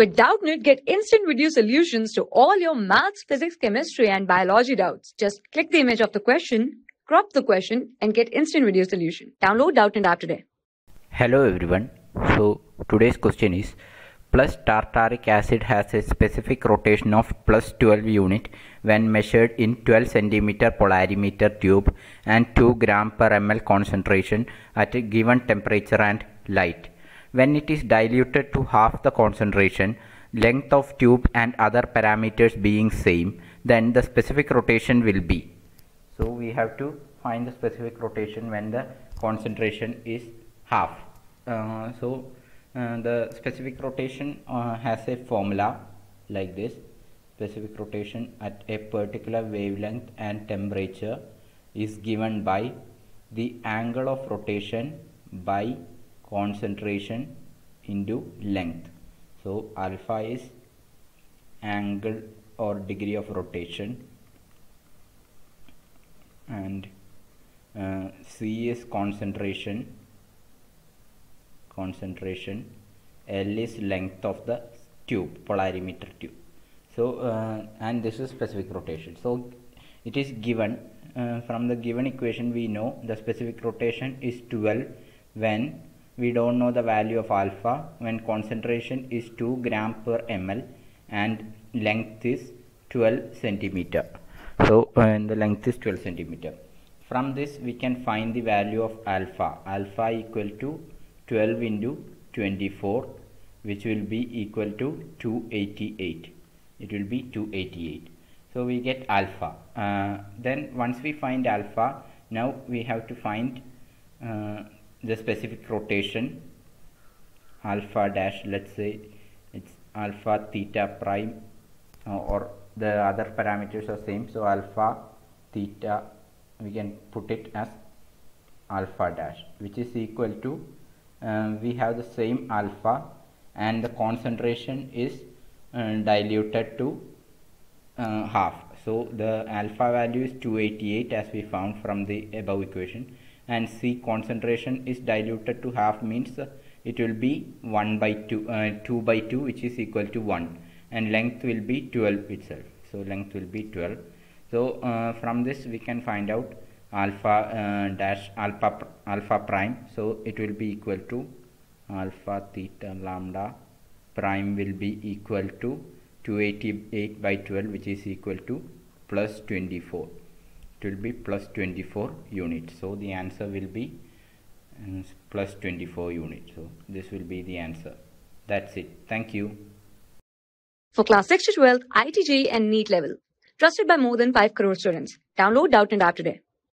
With Doubtnut, get instant video solutions to all your maths, physics, chemistry, and biology doubts. Just click the image of the question, crop the question, and get instant video solution. Download Doubtnut app today. Hello everyone. So today's question is plus tartaric acid has a specific rotation of plus 12 unit when measured in 12 centimeter polarimeter tube and 2 gram per ml concentration at a given temperature and light. When it is diluted to half the concentration, length of tube and other parameters being same, then the specific rotation will be. So we have to find the specific rotation when the concentration is half. Uh, so uh, the specific rotation uh, has a formula like this specific rotation at a particular wavelength and temperature is given by the angle of rotation by concentration into length. So alpha is angle or degree of rotation. And uh, C is concentration. Concentration. L is length of the tube polarimeter tube. So uh, and this is specific rotation. So it is given uh, from the given equation we know the specific rotation is 12 when we don't know the value of alpha when concentration is 2 gram per ml and length is 12 centimeter. So uh, the length is 12 centimeter. From this we can find the value of alpha. Alpha equal to 12 into 24 which will be equal to 288 it will be 288 so we get alpha. Uh, then once we find alpha now we have to find uh, the specific rotation alpha dash let's say it's alpha theta prime uh, or the other parameters are same. So alpha theta we can put it as alpha dash which is equal to uh, we have the same alpha and the concentration is uh, diluted to uh, half. So the alpha value is 288 as we found from the above equation and C concentration is diluted to half means it will be 1 by 2 uh, 2 by 2 which is equal to 1 and length will be 12 itself. So length will be 12 so uh, from this we can find out alpha uh, dash alpha alpha prime. So it will be equal to alpha theta lambda prime will be equal to 288 by 12 which is equal to plus 24 it will be plus 24 units so the answer will be um, plus 24 units so this will be the answer that's it thank you For class 6 to 12, IIT JEE and NEET level. Trusted by more than 5 crore students. Download Doubtnut app today.